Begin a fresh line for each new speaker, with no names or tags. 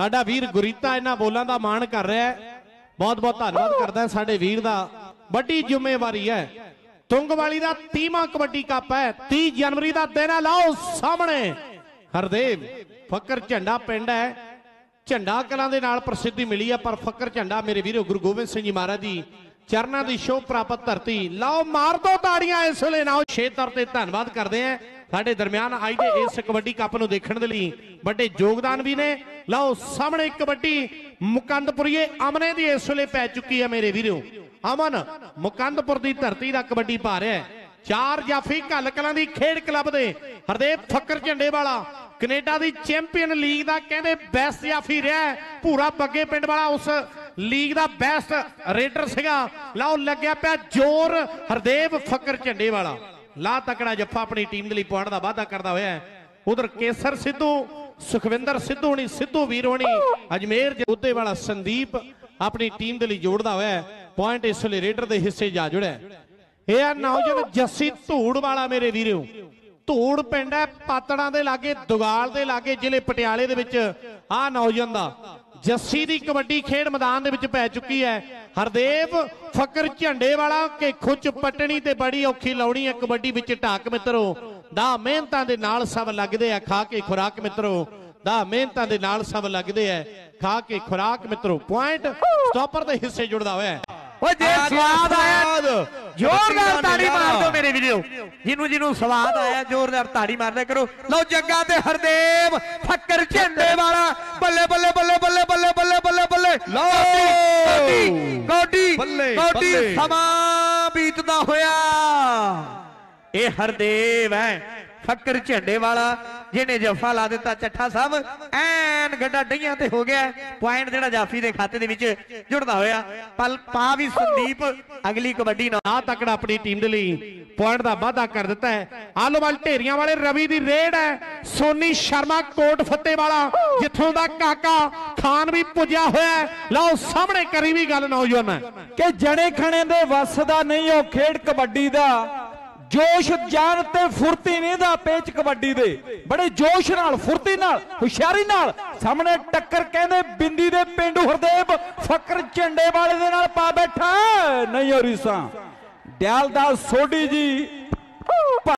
ਸਾਡਾ ਵੀਰ ਗੁਰੀਤਾ ਇਹਨਾਂ ਬੋਲਾਂ ਦਾ ਮਾਣ ਕਰ ਰਿਹਾ ਹੈ। ਬਹੁਤ ਬਹੁਤ ਧੰਨਵਾਦ ਕਰਦਾ ਸਾਡੇ ਵੀਰ ਦਾ। ਵੱਡੀ ਜ਼ਿੰਮੇਵਾਰੀ ਹੈ। ਤੁੰਗਵਾਲੀ ਦਾ 30ਵਾਂ ਕਬੱਡੀ ਕੱਪ ਹੈ। 30 ਜਨਵਰੀ ਦਾ ਦਿਨ ਹੈ। ਲਾਓ ਸਾਹਮਣੇ। ਹਰਦੇਵ, ਫਕਰ ਝੰਡਾ ਪਿੰਡ ਹੈ। ਝੰਡਾ ਕਲਾਂ ਦੇ ਨਾਲ ਪ੍ਰਸਿੱਧੀ ਮਿਲੀ ਹੈ, ਪਰ ਫਕਰ ਝੰਡਾ ਮੇਰੇ ਵੀਰੋ ਗੁਰੂ ਗੋਬਿੰਦ ਸਿੰਘ ਜੀ ਮਹਾਰਾਜ ਦੀ ਚਰਨਾਂ ਦੀ ਸ਼ੋਭ ਪ੍ਰਾਪਤ ਧਰਤੀ। ਲਓ, ਮਾਰ ਦੋ ਤਾੜੀਆਂ ਇਸ ਵੇਲੇ। ਨਾਓ, ਛੇ ਤੇ ਧੰਨਵਾਦ ਕਰਦੇ ਆ। ਸਾਡੇ ਦਰਮਿਆਨ ਅੱਜ ਦੇ ਇਸ ਕਬੱਡੀ ਕੱਪ ਨੂੰ ਦੇਖਣ ਦੇ ਲਈ ਵੱਡੇ ਯੋਗਦਾਨ ਵੀ ਨੇ। ਲਓ, ਸਾਹਮਣੇ ਕਬੱਡੀ ਮੁਕੰਦਪੁਰੀਏ ਅਮਨੇ ਦੀ ਇਸ ਵੇਲੇ ਪੈ ਚੁੱਕੀ ਹੈ ਮੇਰੇ ਵੀਰੋ। ਅਮਨ, ਮੁਕੰਦਪੁਰ ਦੀ ਧਰਤੀ ਦਾ ਕਬੱਡੀ ਪਾ ਰਿਹਾ ਹੈ। ਚਾਰ ਜਾਫੀ ਘੱਲ ਕਲਾਂ ਦੀ ਖੇਡ ਕਲੱਬ ਦੇ। ਹਰਦੇਵ ਫੱਕਰ ਝੰਡੇ ਵਾਲਾ, ਕੈਨੇਡਾ ਦੀ ਚੈਂਪੀਅਨ ਲੀਗ ਦਾ ਕਹਿੰਦੇ ਬੈਸਟ ਜਾਫੀ ਰਿਹਾ ਹੈ। ਭੂਰਾ ਬੱਗੇ ਪਿੰਡ ਵਾਲਾ ਉਸ ਲੀਗ ਦਾ ਬੈਸਟ ਰੇਡਰ ਸੀਗਾ। ਲਓ, ਲੱਗਿਆ ਪਿਆ ਜ਼ੋਰ ਹਰਦੇਵ ਫੱਕਰ ਝੰਡੇ ਵਾਲਾ। ਲਾ ਤਕੜਾ ਜੱਫਾ ਆਪਣੀ ਟੀਮ ਦੇ ਲਈ ਪੁਆਇੰਟ ਦਾ ਵਾਅਦਾ ਕਰਦਾ ਹੋਇਆ ਉਧਰ ਕੇਸਰ ਸਿੱਧੂ, ਸੁਖਵਿੰਦਰ ਸਿੱਧੂ ਹਣੀ ਸਿੱਧੂ ਵੀਰ ਅਜਮੇਰ ਜੋਧੇ ਵਾਲਾ ਸੰਦੀਪ ਆਪਣੀ ਟੀਮ ਦੇ ਲਈ ਜੋੜਦਾ ਹੋਇਆ ਪੁਆਇੰਟ ਇਸ ਵੇਲੇ ਰੇਡਰ ਦੇ ਹਿੱਸੇ ਜਾ ਜੁੜਿਆ ਇਹ ਆ ਨੌਜਵਾਨ ਜੱਸੀ ਧੂੜ ਵਾਲਾ ਮੇਰੇ ਵੀਰੋ। ਧੂੜ ਪਿੰਡ ਹੈ, ਪਾਤੜਾਂ ਦੇ ਲਾਗੇ, ਦੁਗਾਲ ਦੇ ਲਾਗੇ, ਜ਼ਿਲ੍ਹੇ ਪਟਿਆਲੇ ਦੇ ਵਿੱਚ ਆ ਨੌਜਵਾਨ ਦਾ। ਜੱਸੀ ਦੀ ਕਬੱਡੀ ਖੇਡ ਮੈਦਾਨ ਦੇ ਵਿੱਚ ਪੈ ਚੁੱਕੀ ਹੈ। ਹਰਦੇਵ ਫਕਰ ਝੰਡੇ ਵਾਲਾ ਕਿ ਖੁੱਚ ਪਟਣੀ ਤੇ ਬੜੀ ਔਖੀ ਲਾਉਣੀ ਹੈ ਕਬੱਡੀ ਵਿੱਚ ਢਾਕ ਮਿੱਤਰੋ। ਦਾ ਮਿਹਨਤਾਂ ਦੇ ਨਾਲ ਸਭ ਲੱਗਦੇ ਆ ਖਾ ਕੇ ਖੁਰਾਕ ਮਿੱਤਰੋ। ਦਾ ਮਿਹਨਤਾਂ ਦੇ ਨਾਲ ਸਭ ਲੱਗਦੇ ਆ ਖਾ ਕੇ ਖੁਰਾਕ ਮਿੱਤਰੋ। ਪੁਆਇੰਟ ਸਟਾਪਰ ਦੇ ਹਿੱਸੇ ਜੁੜਦਾ ਹੋਇਆ ਹੈ।
ਓ ਜੇ ਸਵਾਦ ਆਇਆ। ਜ਼ੋਰਦਾਰ ਤਾੜੀ। ਮਾਰ ਦਿਓ ਮੇਰੇ ਵੀਰੋ। ਜਿਹਨੂੰ ਜਿਹਨੂੰ ਸਵਾਦ ਆਇਆ ਜ਼ੋਰਦਾਰ ਤਾੜੀ ਮਾਰਦੇ ਕਰੋ। ਲਓ ਜੱਗਾ ਤੇ ਹਰਦੇਵ ਫੱਕਰ ਝੰਡੇ ਵਾਲਾ ਬੱਲੇ ਬੱਲੇ ਗੋਡੀ ਗੋਡੀ
ਬੱਲੇ।
ਸਮਾਂ ਬੀਤਦਾ ਹੋਇਆ। ਇਹ ਹਰਦੇਵ ਹੈ ਫੱਕਰ ਝੰਡੇ ਵਾਲਾ ਜਿਹਨੇ ਜਫਾ ਲਾ ਦਿੱਤਾ ਚੱਠਾ ਸਾਹਿਬ। ਐਨ ਗੱਡਾ ਡਈਆਂ ਤੇ ਹੋ ਗਿਆ। ਪੁਆਇੰਟ ਜਿਹੜਾ ਜਾਫੀ ਦੇ ਖਾਤੇ ਦੇ ਵਿੱਚ ਜੁੜਦਾ ਹੋਇਆ। ਪਲ ਪਾ ਵੀ ਸੰਦੀਪ ਅਗਲੀ ਕਬੱਡੀ
ਆ ਤਕੜਾ ਆਪਣੀ ਟੀਮ ਦੇ ਲਈ ਪੁਆਇੰਟ ਦਾ ਵਾਅਦਾ ਕਰ ਦਿੱਤਾ ਹੈ। ਆਲੋਵਾਲ ਢੇਰੀਆਂ ਵਾਲੇ ਰਵੀ ਦੀ ਰੇਡ ਹੈ। ਸੋਨੀ ਸ਼ਰਮਾ ਕੋਟ ਫੱਤੇ ਵਾਲਾ ਜਿੱਥੋਂ ਦਾ ਕਾਕਾ ਖਾਨ ਵੀ ਪੁੱਜਿਆ ਹੋਇਆ ਲਓ, ਸਾਹਮਣੇ ਕਰੀ ਵੀ ਗੱਲ ਨੌਜਵਾਨ।
ਕਿ ਜਣੇ ਖਣੇ ਦੇ ਵੱਸ ਦਾ ਨਹੀਂ, ਉਹ ਖੇਡ ਕਬੱਡੀ ਦਾ। ਜੋਸ਼ ਜਾਨ ਤੇ ਫੁਰਤੀ ਨਹੀਂ ਦਾ ਪੇਚ ਕਬੱਡੀ ਦੇ। ਬੜੇ ਜੋਸ਼ ਨਾਲ, ਫੁਰਤੀ ਨਾਲ, ਹੁਸ਼ਿਆਰੀ ਨਾਲ। ਸਾਹਮਣੇ ਟੱਕਰ ਕਹਿੰਦੇ, ਬਿੰਦੀ ਦੇ ਪਿੰਡੂ ਹਰਦੇਵ ਫਕਰ ਝੰਡੇ ਵਾਲੇ ਦੇ ਨਾਲ ਪਾ ਬੈਠਾ। ਨਹੀਂ ਹੋਰੀਸਾਂ ਦਿਆਲਦਾਸ ਸੋਢੀ ਜੀ